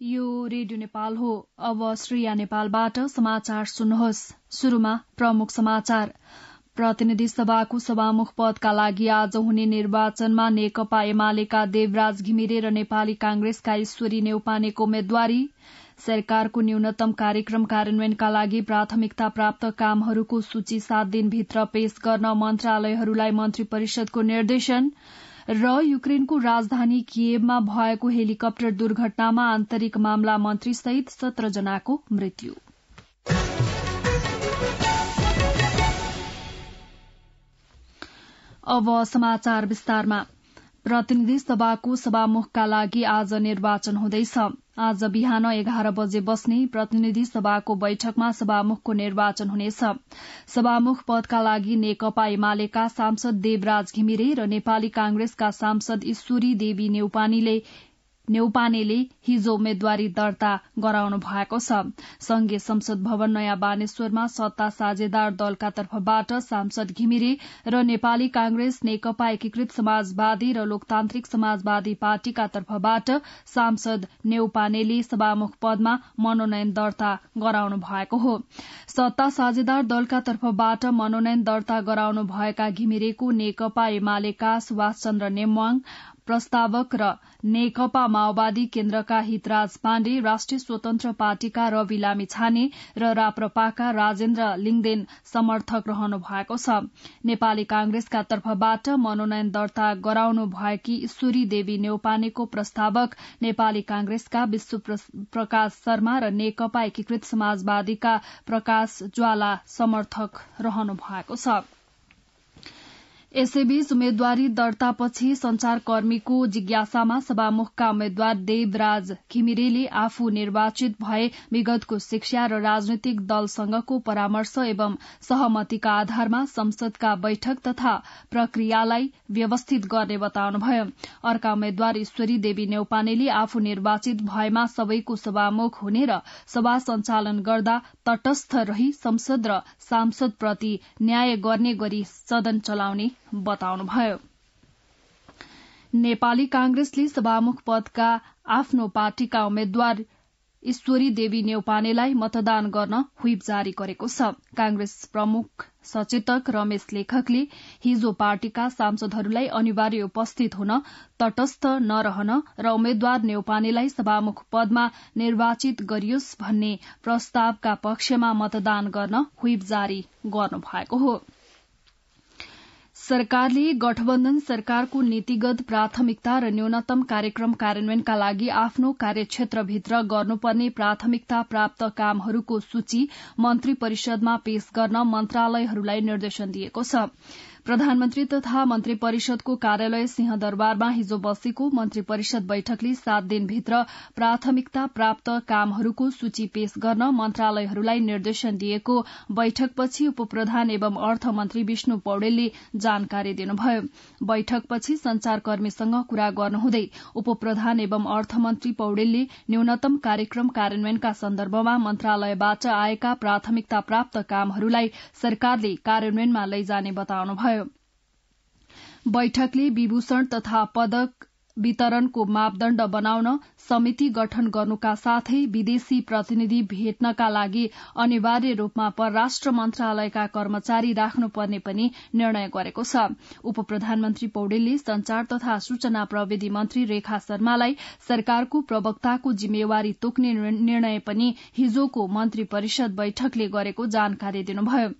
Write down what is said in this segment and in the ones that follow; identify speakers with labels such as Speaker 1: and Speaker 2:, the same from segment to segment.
Speaker 1: यो रेडियो नेपाल हो। अब श्रेया नेपालबाट समाचार सुन्नुहोस्। शुरूमा प्रमुख समाचार। प्रतिनिधि सभाको सभामुख पदका लागि आज हुने निर्वाचनमा नेकपा एमालेका देवराज घिमिरे र नेपाली कांग्रेसका ईश्वरी नेउपानेको उम्मेद्वारी सरकारको न्यूनतम कार्यक्रम कार्यान्वयनका लागि प्राथमिकता प्राप्त कामहरूको सूची सात दिनभित्र पेश गर्न मन्त्रालयहरूलाई मन्त्री परिषदको निर्देशन। र युक्रेनको राजधानी किएभमा भएको हेलिकप्टर दुर्घटनामा आन्तरिक मामला मन्त्री सहित सत्र जनाको मृत्यु। अब समाचार विस्तारमा। प्रतिनिधि सभाको सभामुखका लागि आज निर्वाचन हुँदैछ। आज बिहान एघार बजे बस्ने प्रतिनिधि सभाको बैठकमा सभामुखको निर्वाचन हुनेछ। सभामुख पदका लागि नेकपा एमालेका सांसद देवराज घिमिरे र नेपाली कांग्रेसका सांसद ईश्वरी देवी नेउपानीले नेउपानेले हिजो उम्मेद्वारी दर्ता गराउनु भएको छ। संघीय संसद भवन नयाँ बानेश्वरमा सत्ता साझेदार दलका तर्फबाट सांसद घिमिरे र नेपाली कांग्रेस नेकपा एकीकृत समाजवादी र लोकतान्त्रिक समाजवादी पार्टीका तर्फबाट सांसद नेउपानेले सभामुख पदमा मनोनयन दर्ता गराउनु भएको हो। सत्ता साझेदार दलका तर्फबाट मनोनयन दर्ता गराउनु भएका घिमिरेको नेकपा एमालेका सुभाष चन्द्र नेमवाङ प्रस्तावक र नेकपा माओवादी केन्द्रका हितराज पाण्डे राष्ट्रिय स्वतन्त्र पार्टीका रवि लामी छाने र राप्रपाका राजेन्द्र लिङदेन समर्थक रहनु भएको छ। नेपाली कांग्रेसका तर्फबाट मनोनयन दर्ता गराउनु भएकी ईश्वरी देवी नेउपानेको प्रस्तावक नेपाली कांग्रेसका विश्व प्रकाश शर्मा र नेकपा एकीकृत समाजवादीका प्रकाश ज्वाला समर्थक रहनु भएको छ। यसैबीच उम्मेद्वारी दर्तापछि संचारकर्मीको जिज्ञासामा सभामुखका उम्मेद्वार देवराज घिमिरेले आफू निर्वाचित भए विगतको शिक्षा र राजनैतिक दलसँगको परामर्श एवं सहमतिका आधारमा संसदका बैठक तथा प्रक्रियालाई व्यवस्थित गर्ने बताउनुभयो। अर्का उम्मेद्वार ईश्वरी देवी नेउपानेले आफू निर्वाचित भएमा सबैको सभामुख हुने र सभा सञ्चालन गर्दा तटस्थ रही संसद र सांसदप्रति न्याय गर्ने गरी सदन चलाउने बताउनुभयो। नेपाली कांग्रेसले सभामुख पदका आफ्नो पार्टीका उम्मेद्वार ईश्वरी देवी नेउपानेलाई मतदान गर्न व्हीप जारी गरेको छ। कांग्रेस प्रमुख सचेतक रमेश लेखकले हिजो पार्टीका सांसदहरूलाई अनिवार्य उपस्थित हुन तटस्थ नरहन र उम्मेद्वार नेउपानेलाई सभामुख पदमा निर्वाचित गरियोस् भन्ने प्रस्तावका पक्षमा मतदान गर्न व्हीप जारी गर्नु भएको हो। सरकारले गठबन्धन सरकारको नीतिगत प्राथमिकता र न्यूनतम कार्यक्रम कार्यान्वयनका लागि आफ्नो कार्यक्षेत्रभित्र गर्नुपर्ने प्राथमिकता प्राप्त कामहरूको सूची मन्त्री परिषदमा पेश गर्न मन्त्रालयहरूलाई निर्देशन दिएको छ। प्रधानमन्त्री तथा मन्त्री परिषदको कार्यालय सिंहदरबारमा हिजो बसेको मन्त्री परिषद बैठकले सात दिनभित्र प्राथमिकता प्राप्त कामहरूको सूची पेश गर्न मन्त्रालयहरूलाई निर्देशन दिएको बैठकपछि उपप्रधान एवं अर्थमन्त्री विष्णु पौडेलले जानकारी दिनुभयो। बैठकपछि संचारकर्मीसँग कुरा गर्नुहुँदै उपप्रधान एवं अर्थमन्त्री पौडेलले न्यूनतम कार्यक्रम कार्यान्वयनका सन्दर्भमा मन्त्रालयबाट आएका प्राथमिकता प्राप्त कामहरूलाई सरकारले कार्यान्वयनमा लैजाने बताउनुभयो। बैठकले विभूषण तथा पदक वितरणको मापदण्ड बनाउन समिति गठन गर्नुका साथै विदेशी प्रतिनिधि भेट्नका लागि अनिवार्य रूपमा परराष्ट्र मन्त्रालयका कर्मचारी राख्नुपर्ने पनि निर्णय गरेको छ। उप प्रधानमन्त्री पौडेलले संचार तथा सूचना प्रविधि मन्त्री रेखा शर्मालाई सरकारको प्रवक्ताको जिम्मेवारी तोक्ने निर्णय पनि हिजोको मन्त्री परिषद बैठकले गरेको जानकारी दिनुभयो।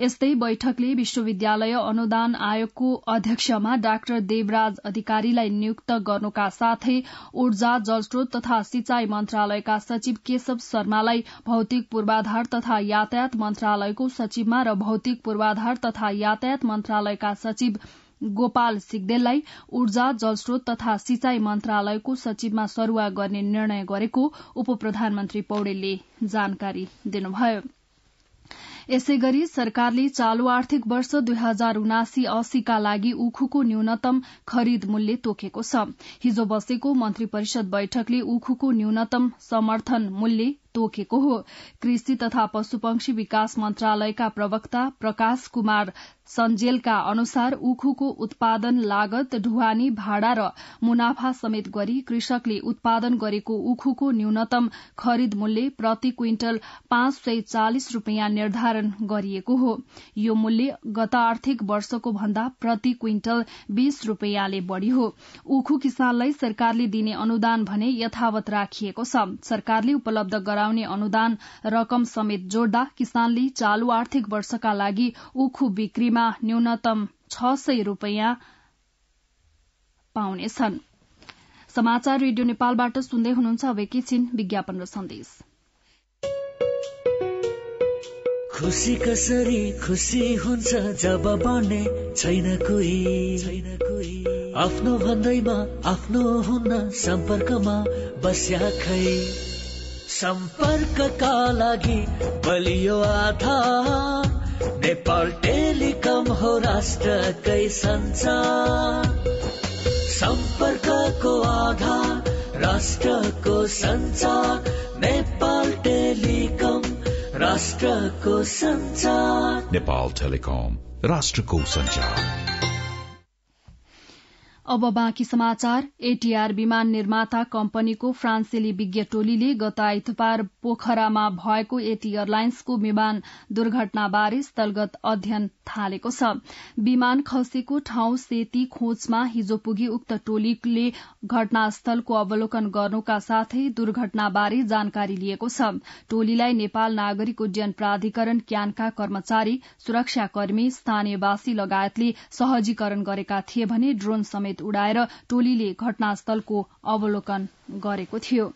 Speaker 1: यस्तै बैठकले विश्वविद्यालय अनुदान आयोगको अध्यक्षमा डाक्टर देवराज अधिकारीलाई नियुक्त गर्नुका साथै ऊर्जा जलस्रोत तथा सिंचाई मन्त्रालयका सचिव केशव शर्मालाई भौतिक पूर्वाधार तथा यातायात मन्त्रालयको सचिवमा र भौतिक पूर्वाधार तथा यातायात मन्त्रालयका सचिव गोपाल सिग्देललाई ऊर्जा जलस्रोत तथा सिंचाई मन्त्रालयको सचिवमा सरूवा गर्ने निर्णय गरेको उप प्रधानमन्त्री पौडेलले जानकारी दिनुभयो। यसै गरी सरकारले चालू आर्थिक वर्ष दुई हजार उनासी अस्सीका लागि उखुको न्यूनतम खरिद मूल्य तोकेको छ। हिजो बसेको मन्त्री परिषद बैठकले उखुको न्यूनतम समर्थन मूल्य तोकेको हो। कृषि तथा पशुपक्षी विकास मन्त्रालयका प्रवक्ता प्रकाश कुमार सञ्जेलका अनुसार उखुको उत्पादन लागत ढुवानी भाडा र मुनाफा समेत गरी कृषकले उत्पादन गरेको उखुको न्यूनतम खरिद मूल्य प्रति क्विन्टल पाँच सय चालिस रूपियाँ निर्धारण गरिएको हो। यो मूल्य गत आर्थिक वर्षको भन्दा प्रति क्विन्टल बीस रूपियाँले बढ़ी हो। उखु किसानलाई सरकारले दिने अनुदान भने यथावत राखिएको छ। सरकारले उपलब्ध गराउने अनुदान रकम समेत जोड्दा किसानले चालू आर्थिक वर्षका लागि उखु बिक्रीमा न्यूनतम छ सय रूपियाँ पाउनेछन्। समाचार रेडियो नेपालबाट सुन्दै हुनुहुन्छ अब एकैछिन विज्ञापन र सन्देश।
Speaker 2: खुसी कसरी खुसी हुन्छ जब बने छैन कोही। छैन कोही। आफ्नो भन्दैमा आफ्नो हुन सम्पर्कमा बस्या खै। सम्पर्कका लागि बलियो आधार नेपाल टेलिकम हो राष्ट्रकै संचार सम्पर्कको आधार राष्ट्रको संचार नेपाल टेलिकम राष्ट्रको संचार
Speaker 3: नेपाल टेलिकम राष्ट्रको संचार।
Speaker 1: अब बाँकी समाचार एटीआर विमान निर्माता कम्पनीको फ्रान्सेली विज्ञ टोलीले गत आइतबार पोखरामा भएको एटी एयरलाइन्सको विमान दुर्घटनाबारे स्थलगत अध्ययन थालेको छ। विमान खसेको ठाउँ सेती खोजमा हिजो पुगी उक्त टोलीले घटनास्थलको अवलोकन गर्नुका साथै दुर्घटनाबारे जानकारी लिएको छ। टोलीलाई नेपाल नागरिक उड्डयन प्राधिकरण क्यानका कर्मचारी सुरक्षाकर्मी स्थानीयवासी लगायतले सहजीकरण गरेका थिए भने ड्रोन समेत उडाएर टोलीले घटनास्थलको अवलोकन गरेको थियो।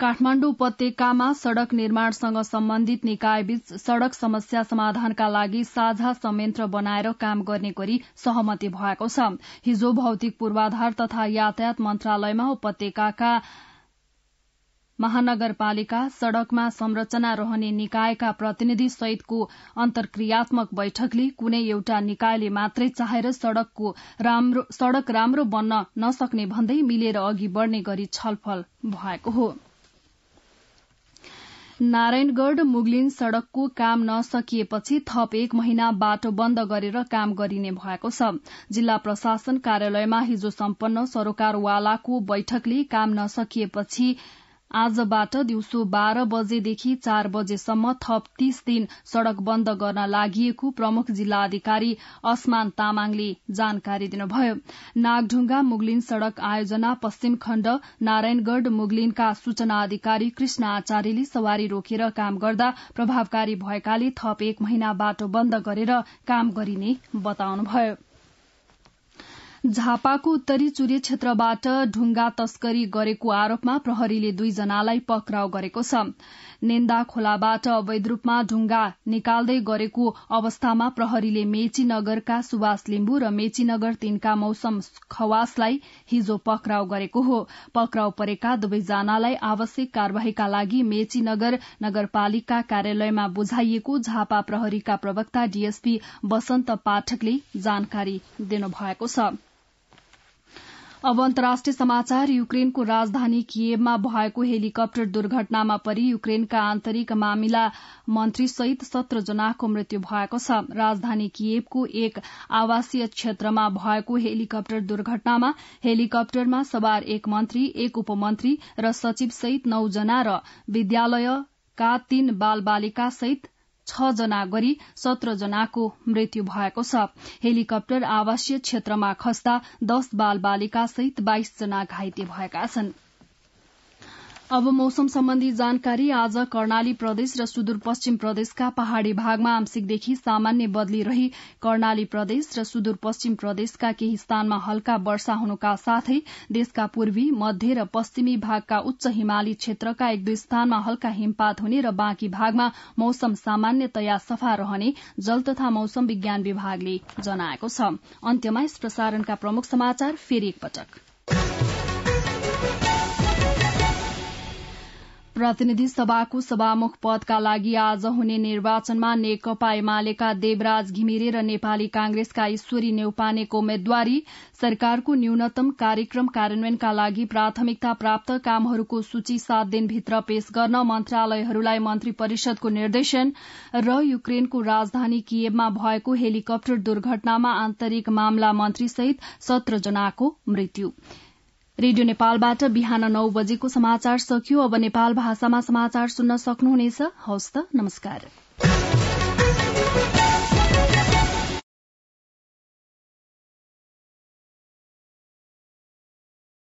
Speaker 1: काठमाण्डु उपत्यकामा सड़क निर्माणसँग सम्बन्धित निकायबीच सड़क समस्या समाधानका लागि साझा संयन्त्र बनाएर काम गर्ने गरी सहमति भएको छ। हिजो भौतिक पूर्वाधार तथा यातायात मन्त्रालयमा उपत्यकाका महानगरपालिका सड़कमा संरचना रहने निकायका प्रतिनिधि सहितको अन्तर्क्रियात्मक बैठकले कुनै एउटा निकायले मात्रै चाहेर सड़क राम्रो बन्न नसक्ने भन्दै मिलेर अघि बढ़ने गरी छलफल भएको हो। नारायणगढ़ मुगलिन सड़कको काम नसकिएपछि थप एक महिना बाटो बन्द गरेर काम गरिने भएको छ। जिल्ला प्रशासन कार्यालयमा हिजो सम्पन्न सरोकारवालाको बैठकले काम नसकिएपछि आजबाट दिउँसो बाह्र बजेदेखि चार बजेसम्म थप तीस दिन सड़क बन्द गर्न लागि प्रमुख जिल्ला अधिकारी असमान तामाङले जानकारी दिनुभयो। नागढुङ्गा मुगलिन सड़क आयोजना पश्चिम खण्ड नारायणगढ़ मुगलिनका सूचना अधिकारी कृष्ण आचार्यले सवारी रोकेर काम गर्दा प्रभावकारी भएकाले थप एक महिना बाटो बन्द गरेर काम गरिने बताउनुभयो। झापाको उत्तरी चुरे क्षेत्रबाट ढुङ्गा तस्करी गरेको आरोपमा प्रहरीले दुईजनालाई पक्राउ गरेको छ। नेन्दा खोलाबाट अवैध रूपमा ढुङ्गा निकाल्दै गरेको अवस्थामा प्रहरीले मेची नगरका सुभाष लिम्बू र मेची नगर तीनका मौसम खवासलाई हिजो पक्राउ गरेको हो। पक्राउ परेका दुवैजनालाई आवश्यक कार्यवाहीका लागि मेची नगर नगरपालिका कार्यालयमा बुझाइएको झापा प्रहरीका प्रवक्ता डीएसपी वसन्त पाठकले जानकारी दिनुभएको छ। अब अन्तर्राष्ट्रिय समाचार युक्रेनको राजधानी किएभमा भएको हेलिकप्टर दुर्घटनामा परि युक्रेनका आन्तरिक मामिला मन्त्री सहित सत्र जनाको मृत्यु भएको छ। राजधानी किएभको एक आवासीय क्षेत्रमा भएको हेलिकप्टर दुर्घटनामा हेलिकप्टरमा सवार एक मन्त्री एक उपमन्त्री र सचिव सहित नौ जना र विद्यालयका तीन बाल बालिका सहित छ जना गरी सत्र जनाको मृत्यु भएको छ। हेलिकप्टर आवासीय क्षेत्रमा खस्दा दश बाल बालिका सहित बाइस जना घाइते भएका छनृ। अब मौसम सम्बन्धी जानकारी आज कर्णाली प्रदेश र सुदूरपश्चिम प्रदेशका पहाड़ी भागमा आंशिकदेखि सामान्य बदली रही कर्णाली प्रदेश र सुदूरपश्चिम प्रदेशका केही स्थानमा हल्का वर्षा हुनुका साथै देशका पूर्वी मध्य र पश्चिमी भागका उच्च हिमाली क्षेत्रका एक दुई स्थानमा हल्का हिमपात हुने र बाँकी भागमा मौसम सामान्यतया सफा रहने जल तथा मौसम विज्ञान विभागले जनाएको छ। अन्त्यमा यस प्रसारणका प्रमुख समाचार फेरि एकपटक। प्रतिनिधि सभाको सभामुख पदका लागि आज हुने निर्वाचनमा नेकपा एमालेका देवराज घिमिरे र नेपाली कांग्रेसका ईश्वरी नेउपानेको उम्मेद्वारी सरकारको न्यूनतम कार्यक्रम कार्यान्वयनका लागि प्राथमिकता प्राप्त कामहरूको सूची सात दिनभित्र पेश गर्न मन्त्रालयहरूलाई मन्त्री परिषदको निर्देशन र युक्रेनको राजधानी किएभमा भएको हेलिकप्टर दुर्घटनामा आन्तरिक मामला मन्त्री सहित सत्र जनाको मृत्यु। रेडियो नेपालबाट बिहान नौ बजेको समाचार सकियो। अब नेपाल भाषामा समाचार सुन्न सक्नुहुनेछ। हवस् त नमस्कार।